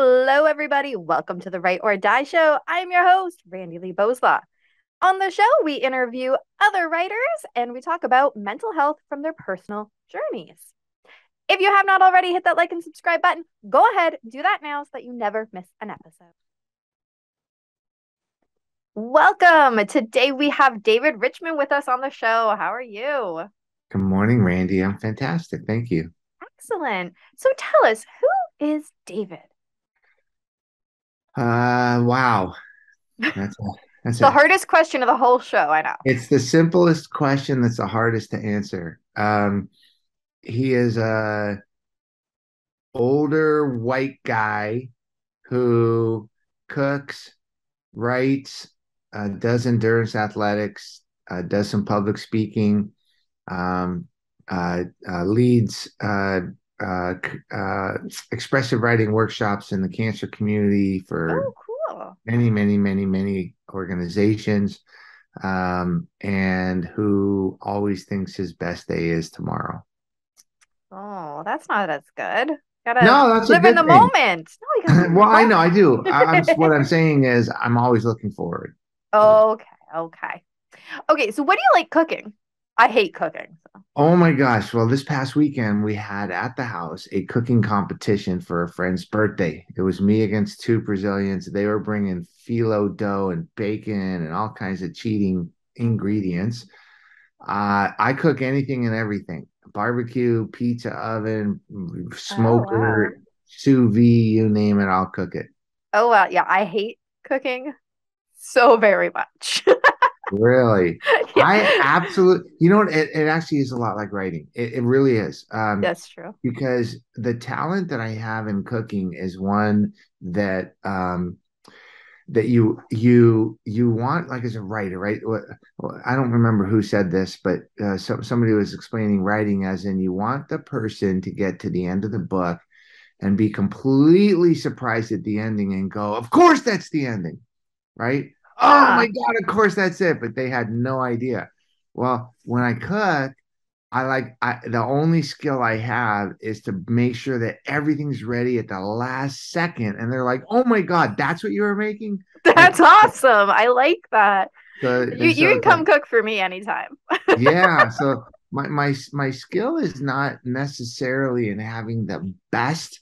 Hello, everybody. Welcome to the Write or Die Show. I'm your host, Randy Lee Boslaw. On the show, we interview other writers and we talk about mental health from their personal journeys. If you have not already hit that like and subscribe button, go ahead, do that now so that you never miss an episode. Welcome. Today we have David Richman with us on the show. How are you? Good morning, Randy. I'm fantastic. Thank you. Excellent. So tell us, who is David? Uh, wow. That's, that's the hardest question of the whole show. I know. It's the simplest question that's the hardest to answer. Um, he is a older white guy who cooks, writes, uh, does endurance athletics, uh, does some public speaking, um, uh, uh leads uh, uh, expressive writing workshops in the cancer community for oh, cool. many, many, many, many organizations, um, and who always thinks his best day is tomorrow. Oh, that's not as good. Gotta no, that's live in the thing. moment. No, well, I know I do. I, am what I'm saying is I'm always looking forward. Okay, okay, okay. So, what do you like cooking? I hate cooking. So. Oh my gosh. Well, this past weekend we had at the house a cooking competition for a friend's birthday. It was me against two Brazilians. They were bringing phyllo dough and bacon and all kinds of cheating ingredients. Uh, I cook anything and everything barbecue, pizza oven, smoker, oh, wow. sous vide, you name it, I'll cook it. Oh, wow. Yeah. I hate cooking so very much. really? Yeah. i absolutely you know it, it actually is a lot like writing. It, it really is. Um that's true. because the talent that i have in cooking is one that um that you you you want like as a writer right? I don't remember who said this but uh, so, somebody was explaining writing as in you want the person to get to the end of the book and be completely surprised at the ending and go of course that's the ending right oh ah. my god of course that's it but they had no idea. Well when i cook i like I, the only skill i have is to make sure that everything's ready at the last second and they're like oh my god that's what you were making? That's like, awesome. I like that. So, you, so you can come like, cook for me anytime. Yeah so my, my my skill is not necessarily in having the best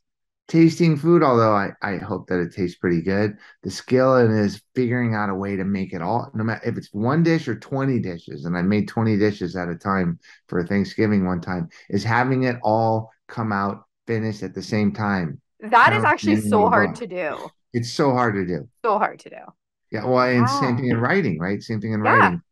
tasting food, although I, I hope that it tastes pretty good. The skill is figuring out a way to make it all, no matter if it's one dish or 20 dishes, and I made 20 dishes at a time for Thanksgiving one time, is having it all come out finished at the same time. That is actually so hard to do. It's so hard to do. So hard to do. Yeah. Well, and wow. same thing in writing, right? Same thing in yeah. writing.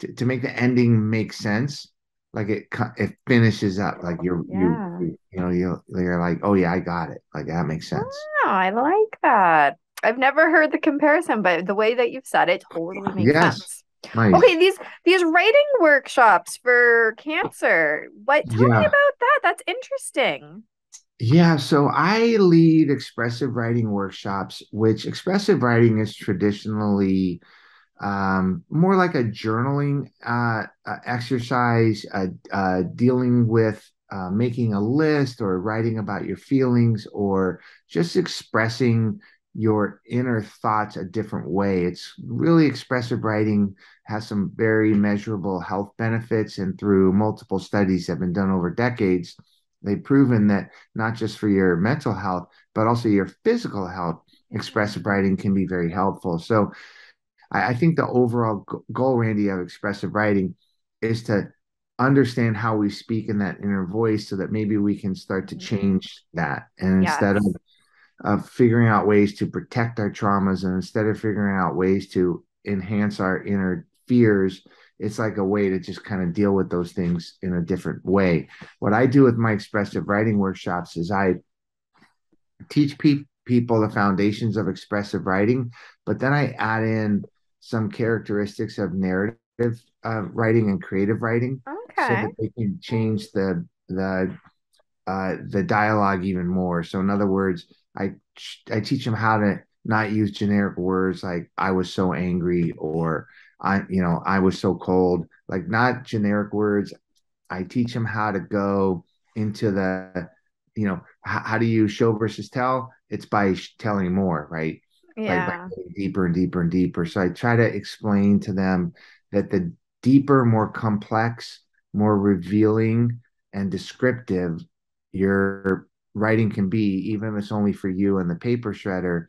To, to make the ending make sense, like it it finishes up like you're yeah. you you know you you're like oh yeah I got it like that makes sense. Oh, I like that. I've never heard the comparison, but the way that you've said it totally makes yes. sense. Nice. Okay, these these writing workshops for cancer. What tell yeah. me about that? That's interesting. Yeah, so I lead expressive writing workshops, which expressive writing is traditionally um, more like a journaling uh, uh, exercise, uh, uh dealing with uh, making a list or writing about your feelings or just expressing your inner thoughts a different way. It's really expressive writing has some very measurable health benefits, and through multiple studies that have been done over decades, they've proven that not just for your mental health, but also your physical health, expressive writing can be very helpful. So, I, I think the overall goal, Randy, of expressive writing is to understand how we speak in that inner voice so that maybe we can start to mm-hmm. change that. And yes. instead of of figuring out ways to protect our traumas and instead of figuring out ways to enhance our inner fears it's like a way to just kind of deal with those things in a different way what i do with my expressive writing workshops is i teach pe- people the foundations of expressive writing but then i add in some characteristics of narrative uh, writing and creative writing, okay. so that they can change the the uh, the dialogue even more. So, in other words, I I teach them how to not use generic words like "I was so angry" or "I you know I was so cold," like not generic words. I teach them how to go into the you know how, how do you show versus tell it's by telling more, right? Yeah. By deeper and deeper and deeper. So I try to explain to them that the deeper, more complex, more revealing and descriptive your writing can be, even if it's only for you and the paper shredder,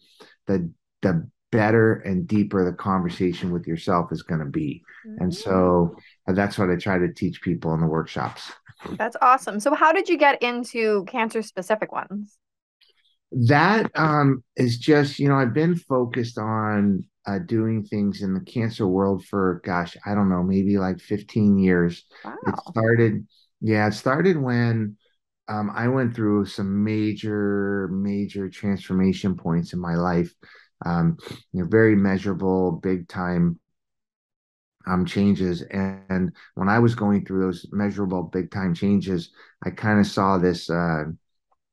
the the better and deeper the conversation with yourself is going to be. Mm-hmm. And so mm. that's what I try to teach people in the workshops. That's awesome. So how did you get into cancer specific ones? That um, is just, you know, I've been focused on uh, doing things in the cancer world for, gosh, I don't know, maybe like 15 years. Wow. It started, yeah, it started when um, I went through some major, major transformation points in my life. Um, you know, very measurable, big time um, changes. And, and, when I was going through those measurable, big time changes, I kind of saw this uh,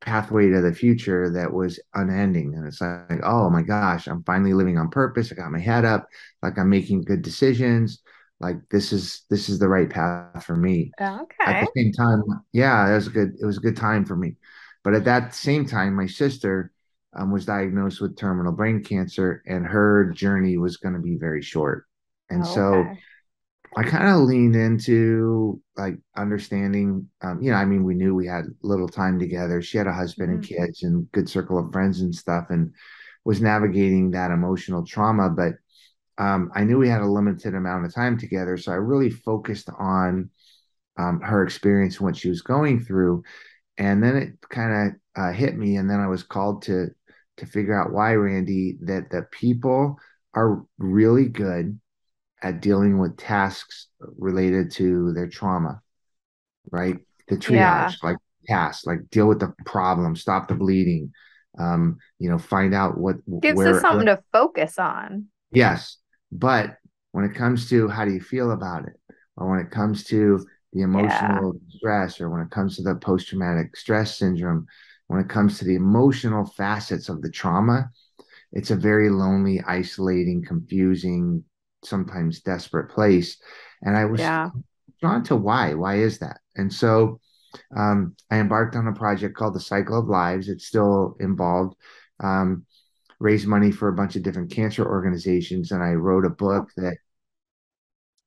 pathway to the future that was unending. And it's like, oh my gosh, I'm finally living on purpose. I got my head up, like I'm making good decisions. Like this is this is the right path for me. Okay. At the same time, yeah, it was a good it was a good time for me. But at that same time, my sister um, was diagnosed with terminal brain cancer, and her journey was going to be very short. And okay. so I kind of leaned into like understanding, um, you know, I mean, we knew we had little time together. She had a husband mm-hmm. and kids and good circle of friends and stuff, and was navigating that emotional trauma. But um, I knew we had a limited amount of time together. So I really focused on um, her experience and what she was going through. And then it kind of uh, hit me. And then I was called to to figure out why, Randy, that the people are really good at dealing with tasks related to their trauma, right? The triage, yeah. like tasks, like deal with the problem, stop the bleeding, um, you know, find out what gives where, us something to focus on. Yes. But when it comes to how do you feel about it, or when it comes to the emotional yeah. stress, or when it comes to the post traumatic stress syndrome, when it comes to the emotional facets of the trauma, it's a very lonely, isolating, confusing, sometimes desperate place. And I was yeah. drawn to why. Why is that? And so um, I embarked on a project called the Cycle of Lives. It's still involved. Um, raised money for a bunch of different cancer organizations, and I wrote a book that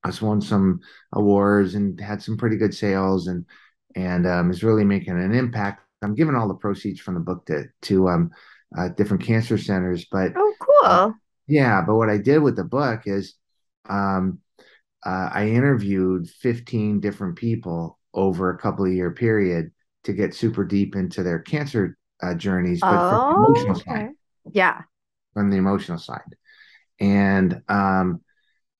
has won some awards and had some pretty good sales, and and um, is really making an impact. I'm giving all the proceeds from the book to to um, uh, different cancer centers, but oh, cool. Uh, yeah, but what I did with the book is um, uh, I interviewed 15 different people over a couple of year period to get super deep into their cancer uh, journeys, but oh, from the oh, emotional okay. side. Yeah. From the emotional side. And um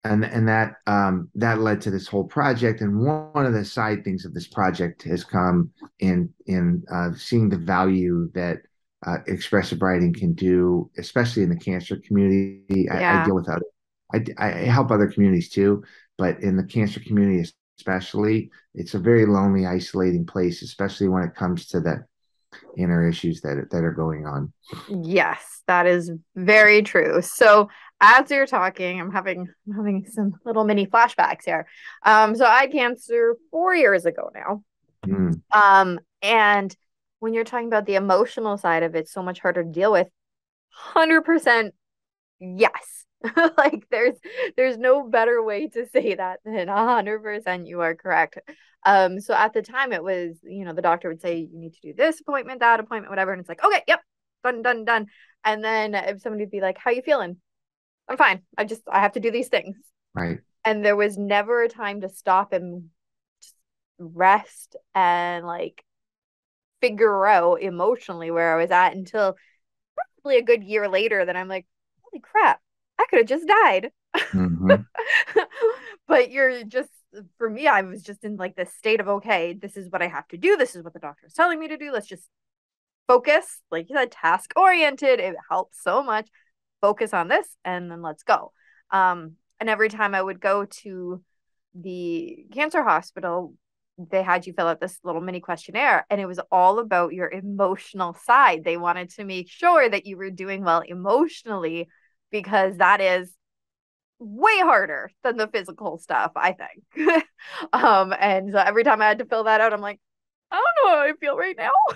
and and that um that led to this whole project. And one of the side things of this project has come in in uh, seeing the value that uh, expressive writing can do, especially in the cancer community. Yeah. I, I deal with other I, I help other communities too, but in the cancer community especially, it's a very lonely, isolating place, especially when it comes to the inner issues that that are going on. Yes, that is very true. So as you're talking, I'm having I'm having some little mini flashbacks here. Um, so I had cancer four years ago now. Mm. Um, and when you're talking about the emotional side of it, so much harder to deal with. Hundred percent, yes like there's there's no better way to say that than 100% you are correct. Um so at the time it was you know the doctor would say you need to do this appointment that appointment whatever and it's like okay yep done done done. And then if somebody would be like how you feeling? I'm fine. I just i have to do these things. Right. And there was never a time to stop and just rest and like figure out emotionally where i was at until probably a good year later that i'm like holy crap I could have just died. Mm-hmm. but you're just for me, I was just in like this state of okay, this is what I have to do. This is what the doctor is telling me to do. Let's just focus, like you said, task oriented. It helps so much. Focus on this and then let's go. Um, and every time I would go to the cancer hospital, they had you fill out this little mini questionnaire and it was all about your emotional side. They wanted to make sure that you were doing well emotionally because that is way harder than the physical stuff, I think. um, and so every time I had to fill that out, I'm like, I don't know how I feel right now.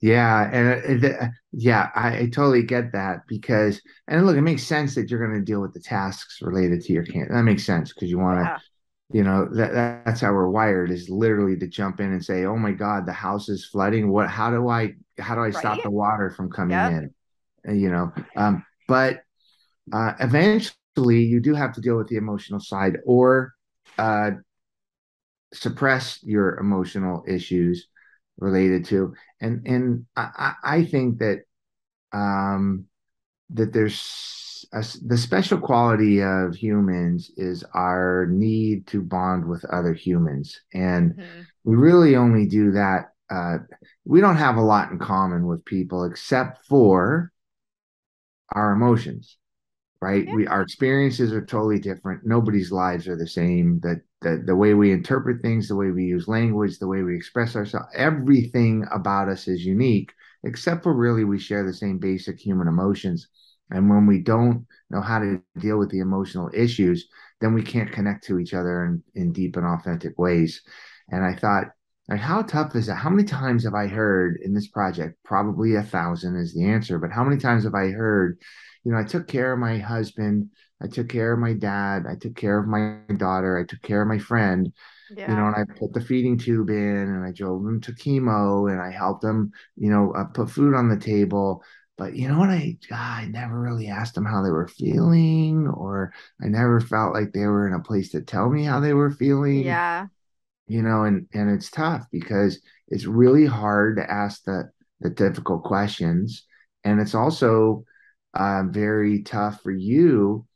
Yeah, and it, yeah, I, I totally get that because, and look, it makes sense that you're going to deal with the tasks related to your camp. That makes sense because you want to, Yeah. you know, that that's how we're wired is literally to jump in and say, "Oh my God, the house is flooding. What? How do I? How do I stop the water from coming Yep. in?" You know, um, but uh, eventually you do have to deal with the emotional side or uh, suppress your emotional issues related to and and I, I think that um that there's a, the special quality of humans is our need to bond with other humans. And hmm we really only do that uh we don't have a lot in common with people except for our emotions right? Yeah. We our experiences are totally different. Nobody's lives are the same. That the, the way we interpret things, the way we use language, the way we express ourselves, everything about us is unique, except for really we share the same basic human emotions. And when we don't know how to deal with the emotional issues, then we can't connect to each other in, in deep and authentic ways. And I thought, like, how tough is that? How many times have I heard in this project? Probably a thousand is the answer, but how many times have I heard you know, I took care of my husband, I took care of my dad, I took care of my daughter, I took care of my friend, you know, and I put the feeding tube in and I drove them to chemo and I helped them, you know, uh, put food on the table. But you know what? I I never really asked them how they were feeling, or I never felt like they were in a place to tell me how they were feeling, Yeah. You know, and and it's tough because it's really hard to ask the the difficult questions, and it's also uh, very tough for you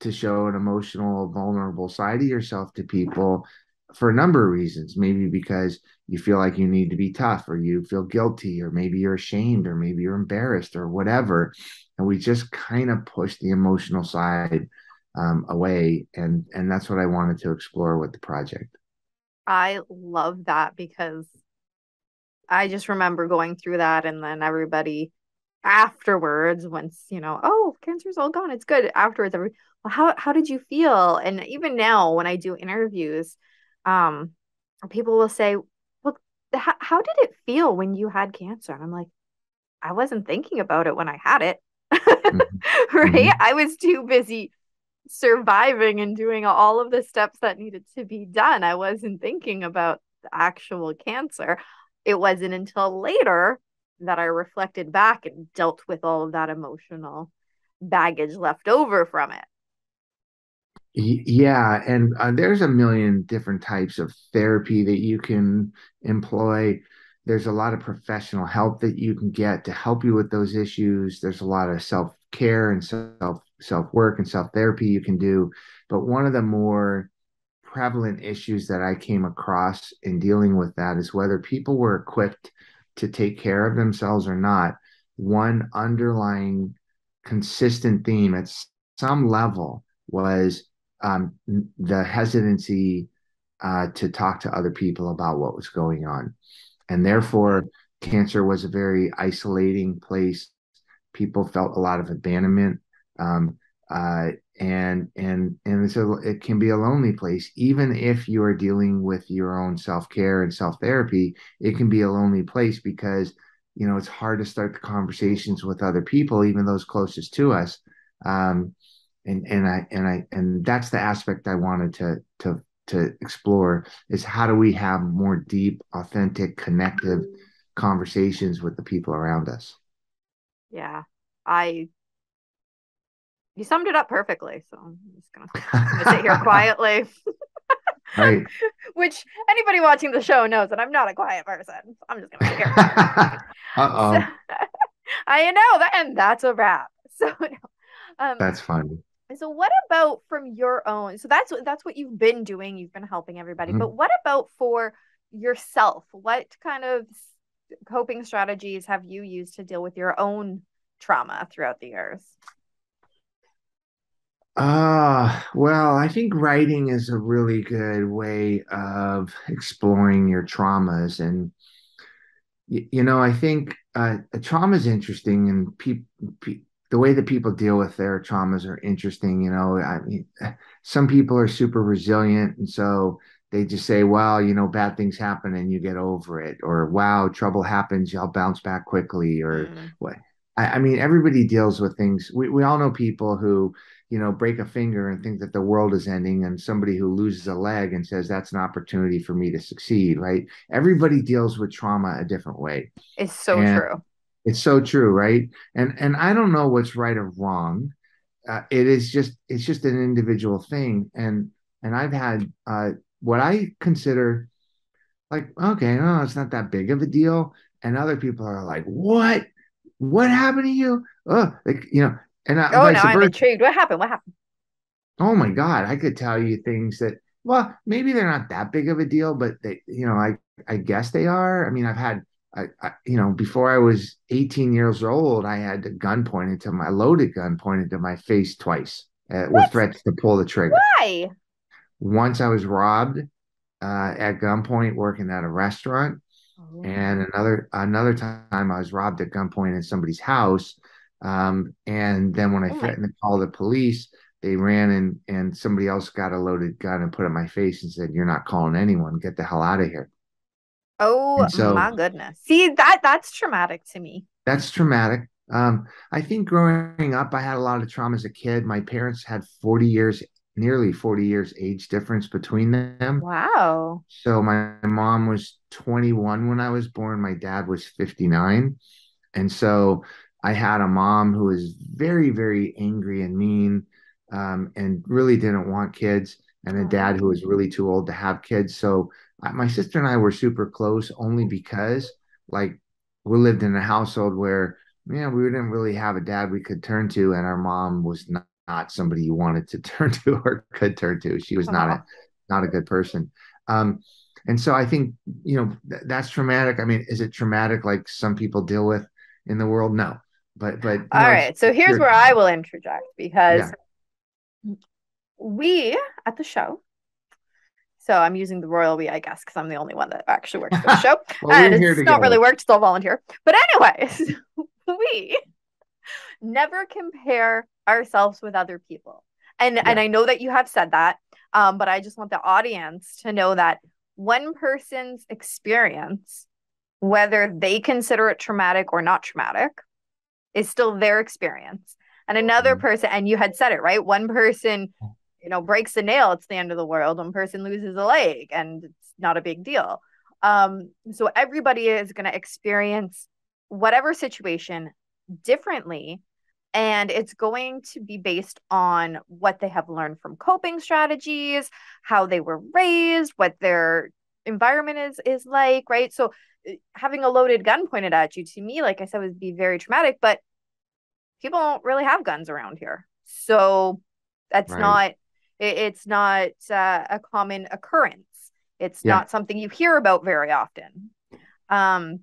to show an emotional, vulnerable side of yourself to people for a number of reasons. Maybe because you feel like you need to be tough, or you feel guilty, or maybe you're ashamed, or maybe you're embarrassed, or whatever. And we just kind of push the emotional side um, away, and and that's what I wanted to explore with the project. I love that because I just remember going through that and then everybody afterwards, once, you know, oh, cancer's all gone, it's good. Afterwards, every, well, how how did you feel? And even now when I do interviews, um, people will say, Well, how, how did it feel when you had cancer? And I'm like, I wasn't thinking about it when I had it. Mhm. Right? Mhm. I was too busy surviving and doing all of the steps that needed to be done. I wasn't thinking about the actual cancer. It wasn't until later that I reflected back and dealt with all of that emotional baggage left over from it. Yeah, and uh, there's a million different types of therapy that you can employ. There's a lot of professional help that you can get to help you with those issues. There's a lot of self-care and self self-work and self-therapy you can do. But one of the more prevalent issues that I came across in dealing with that is whether people were equipped to take care of themselves or not. One underlying consistent theme at some level was um, the hesitancy uh, to talk to other people about what was going on. And therefore, cancer was a very isolating place. People felt a lot of abandonment. Um, uh, and and and a, it can be a lonely place even if you are dealing with your own self-care and self-therapy it can be a lonely place because you know it's hard to start the conversations with other people even those closest to us um, and and I and I and that's the aspect I wanted to to to explore is how do we have more deep, authentic, connective conversations with the people around us. Yeah. I you summed it up perfectly. So I'm just gonna I'm gonna sit here quietly. right. Which anybody watching the show knows that I'm not a quiet person. I'm just gonna sit here. Uh-oh. I know that, and that's a wrap. So, um, That's funny. so what about from your own? So that's that's what you've been doing. You've been helping everybody, Mhm. but what about for yourself? What kind of coping strategies have you used to deal with your own trauma throughout the years? Uh, well, I think writing is a really good way of exploring your traumas. And, y- you know, I think uh, trauma is interesting and people, pe the way that people deal with their traumas are interesting. You know, I mean, some people are super resilient. And so they just say, well, you know, bad things happen and you get over it, or wow, trouble happens, you'll bounce back quickly, or mm. what. I, I, mean, everybody deals with things. We, we all know people who, you know, break a finger and think that the world is ending, and somebody who loses a leg and says that's an opportunity for me to succeed, right? Everybody deals with trauma a different way. It's so and true. It's so true, right? And and I don't know what's right or wrong. Uh, it is just it's just an individual thing, and and I've had uh, what I consider like, okay, no, it's not that big of a deal. And other people are like, what? What happened to you? Oh, like, you know, and I, oh, now I'm intrigued. What happened? What happened? Oh my God. I could tell you things that, well, maybe they're not that big of a deal, but they, you know, I, I guess they are. I mean, I've had, I, I, you know, before I was 18 years old, I had a gun pointed to my loaded gun pointed to my face twice uh, with threats to pull the trigger. Why? Once I was robbed uh, at gunpoint working at a restaurant, oh. and another another time I was robbed at gunpoint in somebody's house. Um, and then when I oh threatened to call the police, they ran and and somebody else got a loaded gun and put it in my face and said, "You're not calling anyone. Get the hell out of here." Oh so, my goodness! See that that's traumatic to me. That's traumatic. Um, I think growing up, I had a lot of trauma as a kid. My parents had 40 years nearly 40 years age difference between them. Wow. So my mom was 21 when I was born, my dad was 59. And so I had a mom who was very, very angry and mean um, and really didn't want kids, and a dad who was really too old to have kids. So my sister and I were super close only because, like, we lived in a household where, yeah, we didn't really have a dad we could turn to, and our mom was not not somebody you wanted to turn to or could turn to. She was not a not a good person. Um, and so I think you know th- that's traumatic. I mean, is it traumatic like some people deal with in the world? No, but but all know, right. So here's where I will interject because yeah. we at the show. So I'm using the royal we, I guess, because I'm the only one that actually works for the show, well, and it's not really work, still volunteer. But anyways, we never compare ourselves with other people. And yeah. and I know that you have said that, um, but I just want the audience to know that one person's experience, whether they consider it traumatic or not traumatic, is still their experience. And another mm-hmm. person, and you had said it right, one person, you know, breaks a nail, it's the end of the world. One person loses a leg, and it's not a big deal. Um, so everybody is going to experience whatever situation differently and it's going to be based on what they have learned from coping strategies how they were raised what their environment is is like right so having a loaded gun pointed at you to me like i said would be very traumatic but people don't really have guns around here so that's right. not it, it's not uh, a common occurrence it's yeah. not something you hear about very often um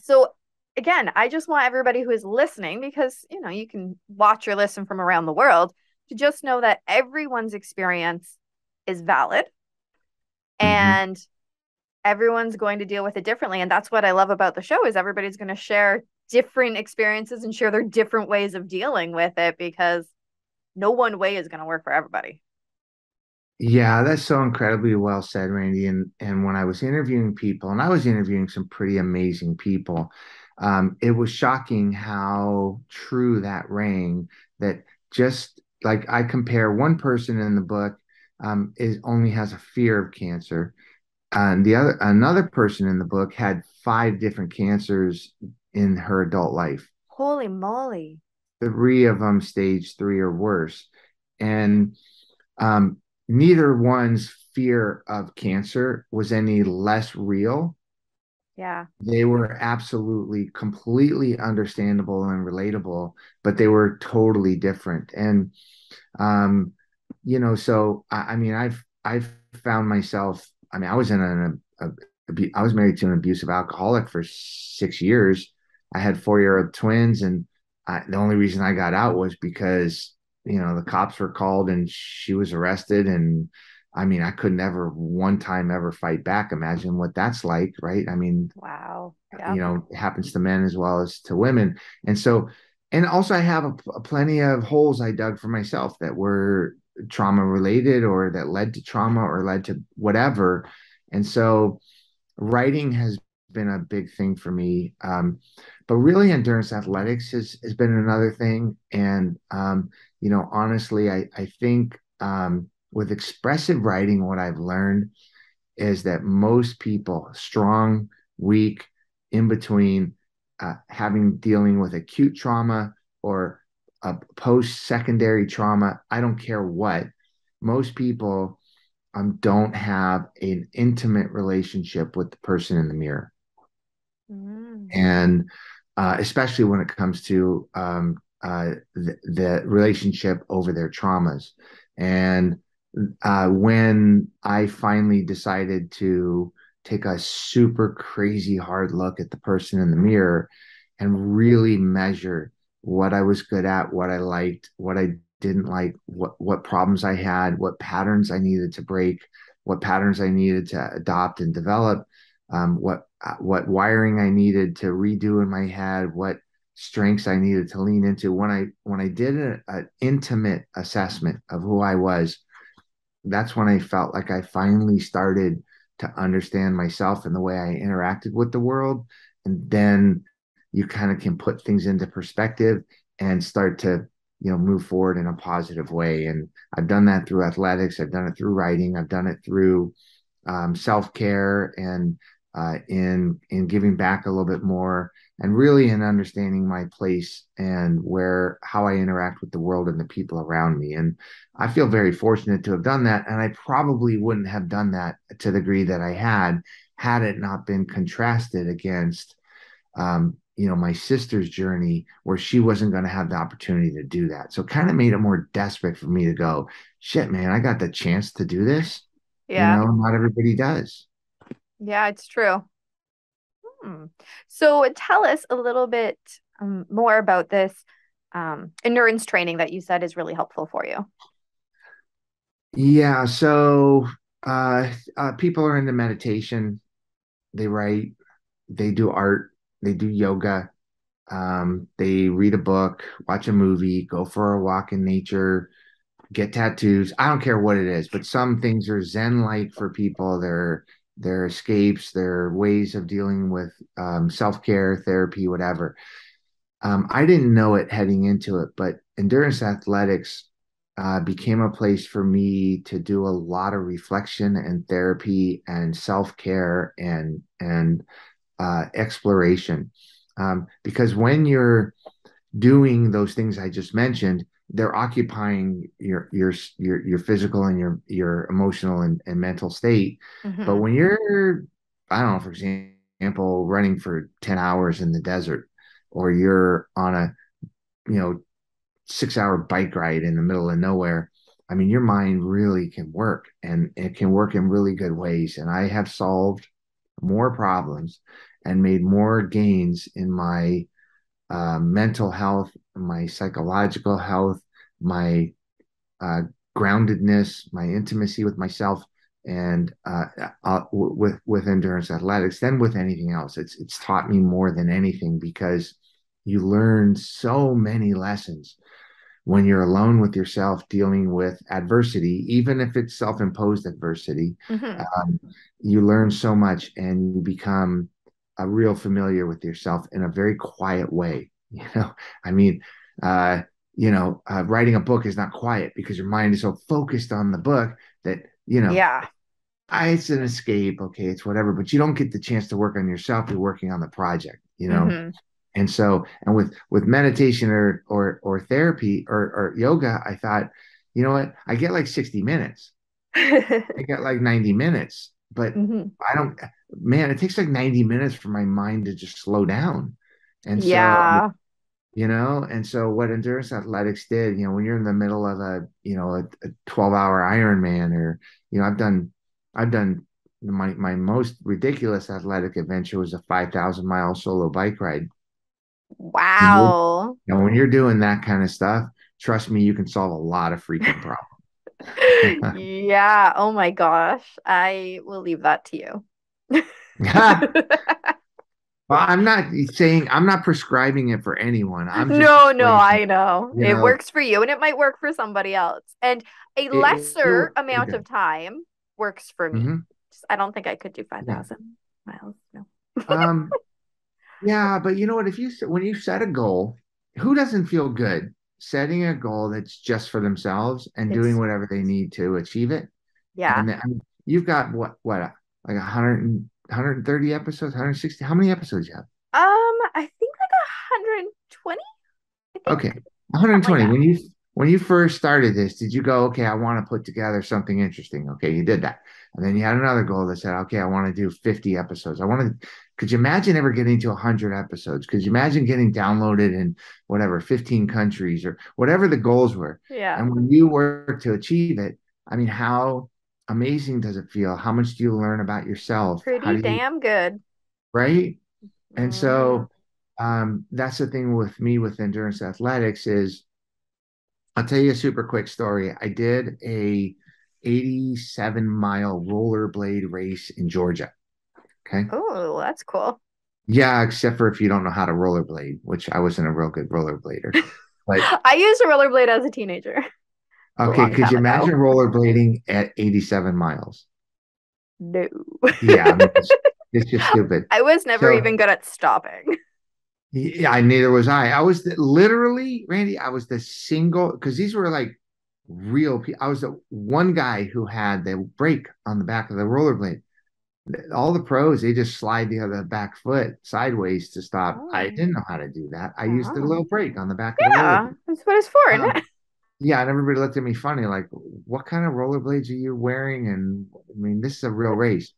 so again, I just want everybody who is listening, because you know, you can watch or listen from around the world, to just know that everyone's experience is valid mm-hmm. and everyone's going to deal with it differently. And that's what I love about the show is everybody's going to share different experiences and share their different ways of dealing with it because no one way is going to work for everybody. Yeah, that's so incredibly well said, Randy. And and when I was interviewing people, and I was interviewing some pretty amazing people, um, it was shocking how true that rang. That just like I compare one person in the book um, is only has a fear of cancer, and the other another person in the book had five different cancers in her adult life. Holy moly! Three of them stage three or worse, and um, neither one's fear of cancer was any less real yeah. They were absolutely completely understandable and relatable, but they were totally different. And um, you know, so I, I mean, I've I've found myself. I mean, I was in an a, a, I was married to an abusive alcoholic for six years. I had four year old twins, and I, the only reason I got out was because you know the cops were called and she was arrested, and I mean, I could never one time ever fight back. Imagine what that's like, right? I mean, wow, yeah. you know, it happens to men as well as to women. And so, and also, I have a, a plenty of holes I dug for myself that were trauma related or that led to trauma or led to whatever. And so writing has been a big thing for me. Um, but really endurance athletics has, has been another thing. And, um, you know, honestly, I, I think um, with expressive writing, what I've learned is that most people, strong, weak, in between, uh, having dealing with acute trauma or a post secondary trauma, I don't care what, most people um, don't have an intimate relationship with the person in the mirror. Mm. And uh, especially when it comes to um, uh, the, the, relationship over their traumas. And uh, when I finally decided to take a super crazy hard look at the person in the mirror and really measure what I was good at, what I liked, what I didn't like, what what problems I had, what patterns I needed to break, what patterns I needed to adopt and develop, um, what uh, what wiring I needed to redo in my head, what strengths I needed to lean into. When I when I did an intimate assessment of who I was, that's when I felt like I finally started to understand myself and the way I interacted with the world, and then you kind of can put things into perspective and start to you know move forward in a positive way. And i've done that through athletics i've done it through writing i've done it through um, self-care and uh, in in giving back a little bit more and really in understanding my place and where how i interact with the world and the people around me. And i feel very fortunate to have done that and i probably wouldn't have done that to the degree that i had had it not been contrasted against um, you know my sister's journey where she wasn't going to have the opportunity to do that. So it kind of made it more desperate for me to go shit man i got the chance to do this. Yeah. you know not everybody does. Yeah it's true hmm. so tell us a little bit um, more about this um, endurance training that you said is really helpful for you yeah so uh, uh, people are into meditation they write they do art they do yoga, um, they read a book, watch a movie, go for a walk in nature, get tattoos. I don't care what it is, but some things are zen like for people. They're their escapes, their ways of dealing with um, self care, therapy, whatever. Um, I didn't know it heading into it, but endurance athletics uh, became a place for me to do a lot of reflection and therapy and self care and and uh, exploration. Um, because when you're doing those things I just mentioned, they're occupying your your your your physical and your your emotional and, and mental state. Mm-hmm. But when you're, I don't know, for example, running for 10 hours in the desert, or you're on a you know six hour bike ride in the middle of nowhere, I mean, your mind really can work and it can work in really good ways. And I have solved more problems and made more gains in my uh, mental health, my psychological health, my uh, groundedness, my intimacy with myself, and uh, uh with with endurance athletics than with anything else. It's it's taught me more than anything because you learn so many lessons when you're alone with yourself dealing with adversity, even if it's self imposed adversity. Mm-hmm. Um, you learn so much and you become a real familiar with yourself in a very quiet way. You know, I mean, uh, you know, uh, writing a book is not quiet because your mind is so focused on the book that you know, yeah, I, it's an escape. Okay, it's whatever, but you don't get the chance to work on yourself. You're working on the project. You know. Mm-hmm. And so, and with with meditation or or or therapy or or yoga, I thought, you know what? I get like 60 minutes. I get like 90 minutes, but mm-hmm. I don't man, it takes like 90 minutes for my mind to just slow down. And so, yeah. you know, and so what endurance athletics did, you know, when you're in the middle of a, you know, a, a 12 hour Ironman or, you know, I've done, I've done my, my most ridiculous athletic adventure was a 5,000 mile solo bike ride. Wow. And, and when you're doing that kind of stuff, trust me, you can solve a lot of freaking problems. yeah. Oh my gosh. I will leave that to you. Well, I'm not saying I'm not prescribing it for anyone. I'm just no, no, I know. you It know, works for you and it might work for somebody else. And a it, it, lesser it- amount okay. of time works for me. Mhm. Just- I don't think I could do Yeah. 5,000 miles. No. Um, yeah, but you know what? If you when you set a goal, who doesn't feel good setting a goal that's just for themselves and doing whatever they need to achieve it? yeah. And then, I mean, you've got what what like 100 and, 130 episodes, 160. How many episodes you have? Um, I think like 120, Okay, Something like 120. that. When you when you first started this, did you go, okay, I want to put together something interesting? Okay, you did that. And then you had another goal that said, okay, I want to do 50 episodes. I want to, could you imagine ever getting to 100 episodes? Could you imagine getting downloaded in whatever, 15 countries or whatever the goals were? Yeah. And when you work to achieve it, I mean, how amazing does it feel? How much do you learn about yourself? Pretty do you, damn good. right? And Mhm. so um, that's the thing with me with endurance athletics is I'll tell you a super quick story. I did a 87 mile rollerblade race in Georgia. Okay. Oh, that's cool. Yeah, except for if you don't know how to rollerblade, which I wasn't a real good rollerblader. But I used a rollerblade as a teenager. A okay, long could time you ago. imagine rollerblading at 87 miles? No. Yeah, I mean, it's, it's just stupid. I was never So even good at stopping. yeah, I neither was I. I was the, literally, Randy, I was the single because these were like real people. I was the one guy who had the brake on the back of the rollerblade. all the pros they just slide the other back foot sideways to stop. I Oh. didn't know how to do that. I used the Oh. little brake on the back of the Yeah, that's what it's for, isn't Um, it? Yeah, and everybody looked at me funny, like, "What kind of rollerblades are you wearing?" And I mean, this is a real race.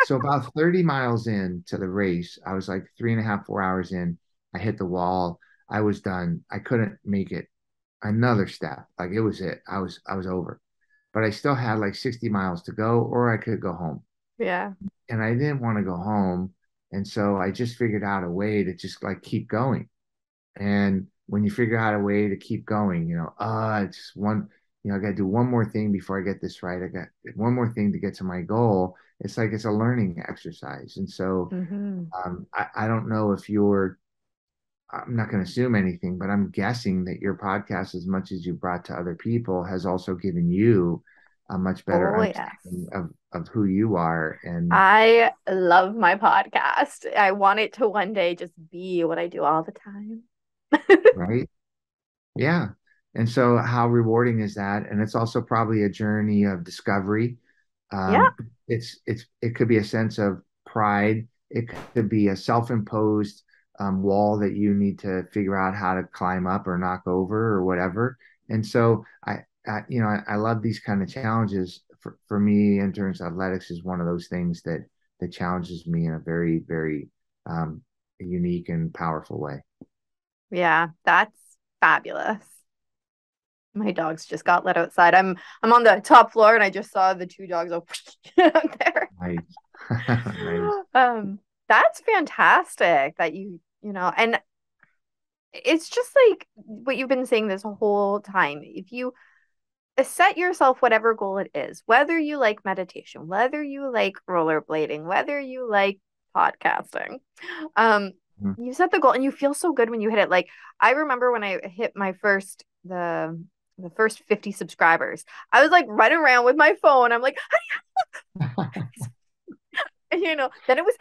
So about 30 miles in to the race, I was like three and a half, four hours in. I hit the wall. I was done. I couldn't make it another step. Like it was it. I was I was over. But I still had like 60 miles to go, or I could go home Yeah. and I didn't want to go home. And so I just figured out a way to just like keep going. And when you figure out a way to keep going, you know, uh, it's just one, you know, I got to do one more thing before I get this right. I got one more thing to get to my goal. It's like it's a learning exercise. And so hmm um, I, I don't know if you're, I'm not going to assume anything, but I'm guessing that your podcast, as much as you brought to other people, has also given you a much better Oh, yes. understanding of, of who you are. And I love my podcast. I want it to one day just be what I do all the time. Right? Yeah. And so, how rewarding is that? And it's also probably a journey of discovery. Um, Yeah. It's it's it could be a sense of pride. It could be a self-imposed um, wall that you need to figure out how to climb up or knock over or whatever. And so, I, I you know I, I love these kind of challenges. For for me, of athletics is one of those things that that challenges me in a very very um, unique and powerful way. Yeah, that's fabulous. My dogs just got let outside. I'm I'm on the top floor and I just saw the two dogs out there. Nice. nice. Um, that's fantastic that you, you know, and it's just like what you've been saying this whole time. If you set yourself whatever goal it is, whether you like meditation, whether you like rollerblading, whether you like podcasting, um, Mhm. you set the goal and you feel so good when you hit it. Like I remember when I hit my first the the first 50 subscribers, I was like running around with my phone. I'm like, you know, then it was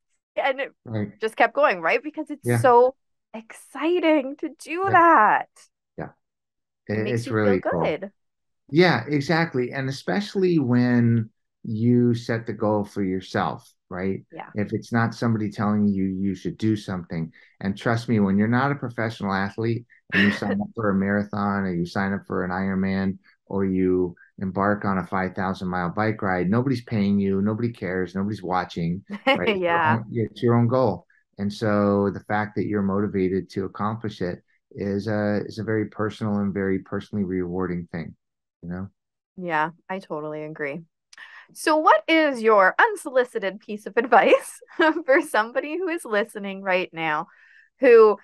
and it right. just kept going, right? Because it's Yeah. so exciting to do Yeah. that. It It- makes it's you really feel cool. good. Yeah, exactly. And especially when you set the goal for yourself, right? Yeah. If it's not somebody telling you you should do something. And trust me, when you're not a professional athlete and you sign up for a marathon or you sign up for an Ironman or you embark on a 5,000 mile bike ride, nobody's paying you, nobody cares, nobody's watching, right? It's your yeah. own- It's your own goal. And so the fact that you're motivated to accomplish it is a is a very personal and very personally rewarding thing, you know? Yeah, I totally agree. So, what is your unsolicited piece of advice for somebody who is listening right now who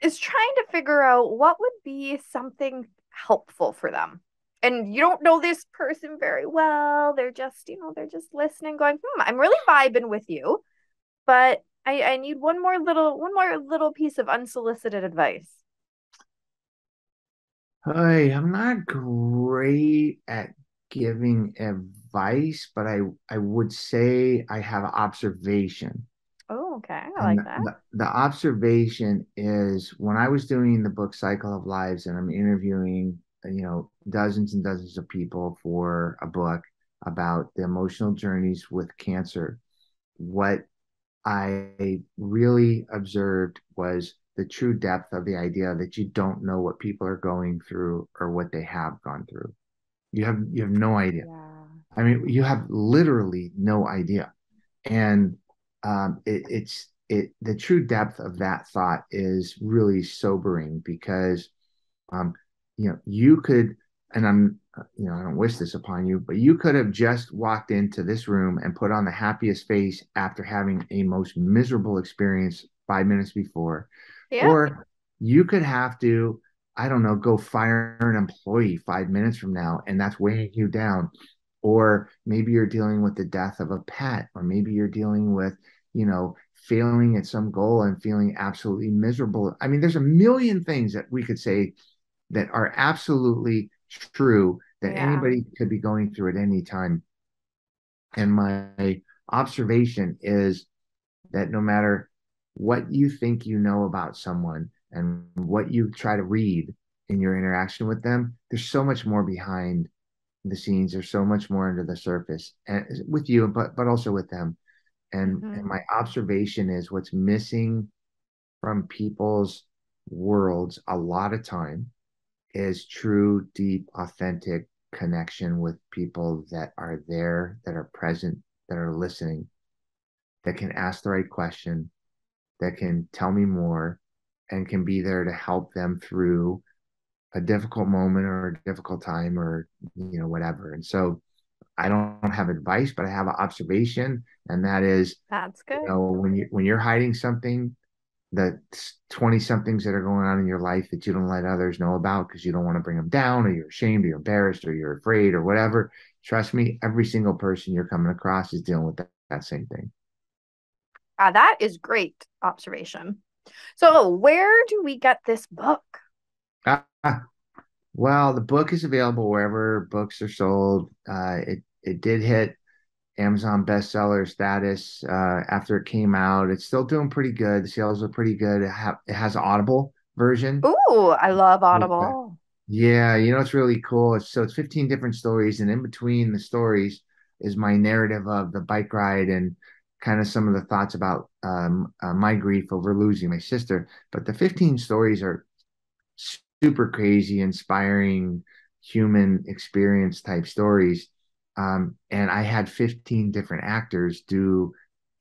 is trying to figure out what would be something helpful for them? And you don't know this person very well. They're just, you know, they're just listening, going, hmm, I'm really vibing with you. but I, I need one more little one more little piece of unsolicited advice. Hey, I'm not great at giving advice, but I I would say I have observation. Oh, okay. I like the, that. the, the observation is when I was doing the book Cycle of Lives and I'm interviewing, you know, dozens and dozens of people for a book about the emotional journeys with cancer, what I really observed was the true depth of the idea that you don't know what people are going through or what they have gone through. You have you have no idea. Yeah. I mean, you have literally no idea. And um, it, it's it the true depth of that thought is really sobering because um, you know you could and I'm you know I don't wish this upon you, but you could have just walked into this room and put on the happiest face after having a most miserable experience five minutes before, Yeah. or you could have to I don't know go fire an employee five minutes from now, and that's weighing you down. Or maybe you're dealing with the death of a pet or maybe you're dealing with you know failing at some goal and feeling absolutely miserable. I mean there's a million things that we could say that are absolutely true that Yeah. anybody could be going through at any time. And my observation is that no matter what you think you know about someone and what you try to read in your interaction with them there's so much more behind the scenes there's so much more under the surface and with you but but also with them and and Mhm. my observation is what's missing from people's worlds a lot of time is true deep authentic connection with people that are there that are present that are listening that can ask the right question that can tell me more and can be there to help them through a difficult moment or a difficult time or you know whatever and so i don't have advice but i have an observation and that is That's you good. know when you when you're hiding something that 20 somethings that are going on in your life that you don't let others know about because you don't want to bring them down or you're ashamed or you're embarrassed or you're afraid or whatever trust me every single person you're coming across is dealing with that, that same thing Ah, that is great observation. So, where do we get this book? ah, well the book is available wherever books are sold uh, it it did hit Amazon bestseller status uh, after it came out. It's still doing pretty good. The sales are pretty good. It, ha- it has an Audible version. Ooh, I love Audible. Yeah, you know it's really cool. It's, so it's 15 different stories, and in between the stories is my narrative of the bike ride and kind of some of the thoughts about um, uh, my grief over losing my sister. But the 15 stories are super crazy, inspiring, human experience type stories. Um, and I had 15 different actors do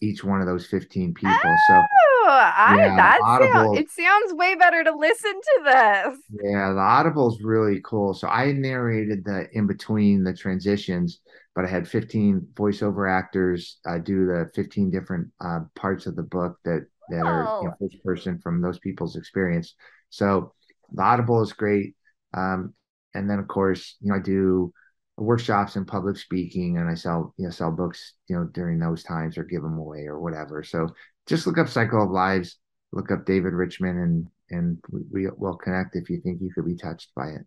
each one of those 15 people. So Oh, I yeah, that sound, it sounds way better to listen to this. yeah, the Audible's really cool. So I narrated the in between the transitions, but I had 15 voiceover actors uh, do the 15 different uh, parts of the book that that are you Oh, know, first person from those people's experience. So the Audible is great. Um, and then of course, you know, I do workshops and public speaking and I sell, you know, sell books, you know, during those times or give them away or whatever. So just look up Cycle of Lives, look up David Richman and and we, we will connect if you think you could be touched by it.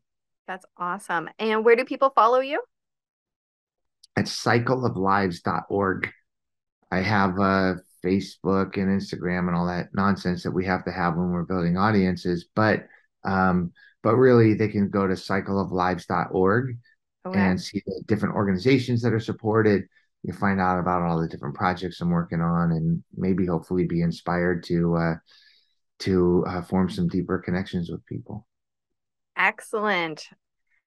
that's awesome. And where do people follow you? At cycleoflives.org. I have uh, Facebook and Instagram and all that nonsense that we have to have when we're building audiences, but um, but really they can go to cycleoflives.org Okay. and see the different organizations that are supported. You find out about all the different projects I'm working on, and maybe hopefully be inspired to uh, to uh, form some deeper connections with people. Excellent.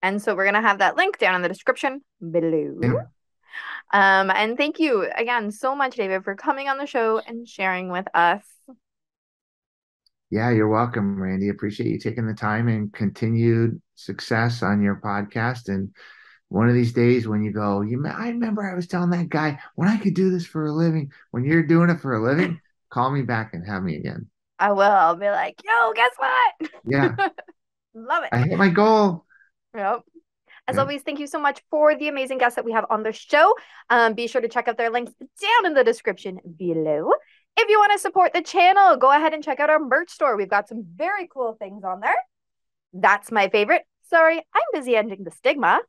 And so we're going to have that link down in the description below. Yeah. Um, and thank you again so much, David, for coming on the show and sharing with us. Yeah, you're welcome, Randy. Appreciate you taking the time and continued success on your podcast. And one of these days when you go, you, I remember I was telling that guy when I could do this for a living. When you're doing it for a living, call me back and have me again. I will. I'll be like, yo, guess what? Yeah, Love it. I hit my goal. Yep. As Yeah. always, thank you so much for the amazing guests that we have on the show. Um, be sure to check out their links down in the description below. If you want to support the channel, go ahead and check out our merch store. We've got some very cool things on there. That's my favorite. Sorry, I'm busy ending the stigma.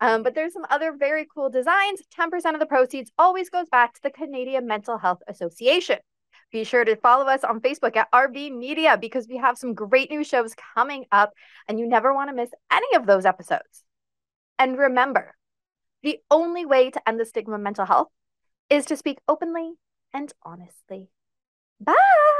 Um, but there's some other very cool designs. 10% of the proceeds always goes back to the Canadian Mental Health Association. Be sure to follow us on Facebook at RB Media because we have some great new shows coming up and you never want to miss any of those episodes. And remember, the only way to end the stigma of mental health is to speak openly and honestly. Bye.